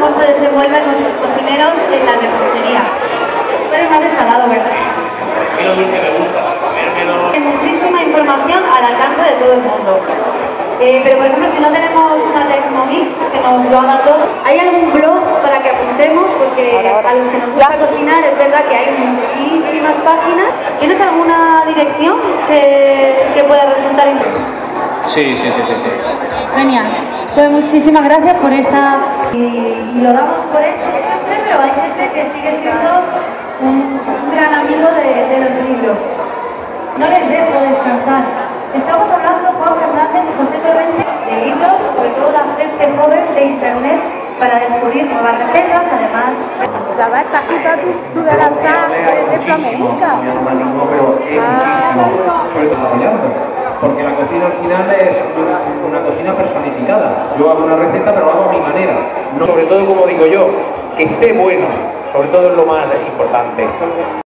cómo se desenvuelven nuestros cocineros en la repostería. Tú eres más de salado, ¿verdad? A mí lo dulce me gusta. comérmelo- Hay muchísima información al alcance de todo el mundo. Eh, pero por ejemplo, si no tenemos una Tecnomix que nos lo haga todo, ¿hay algún blog para que apuntemos? Porque a los que nos gusta cocinar es verdad que hay muchísimas páginas. ¿Tienes alguna dirección que, Sí, sí, sí, sí, sí. Genial. Pues muchísimas gracias por esa... Y, y lo damos por hecho siempre, pero hay gente que sigue siendo un, un gran amigo de, de los libros. No les dejo descansar. Estamos hablando Juan Fernández y José Torrente de libros, sobre todo la gente joven de internet, para descubrir nuevas recetas, además. ¿Sabes? ¿Te has quitado tu, tu delantal de flamenca? Pero es muchísimo. Porque la cocina al final es una, cocina personificada. Yo hago una receta, pero hago a mi manera. No, sobre todo, como digo yo, que esté bueno. Sobre todo es lo más importante.